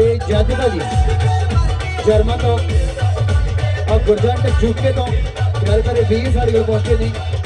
ਤੇ ਜੱਜ ਭਾਜੀ ਜਰਮਨ ਤੋਂ ਔਰ ਗੁਰਜੰਟ ਯੂਕੇ ਤੋਂ ਗੱਲ ਕਰੇ ਵੀਰ ਸਾਡੇ ਕੋਲ ਪਹੁੰਚੇ ਨੇ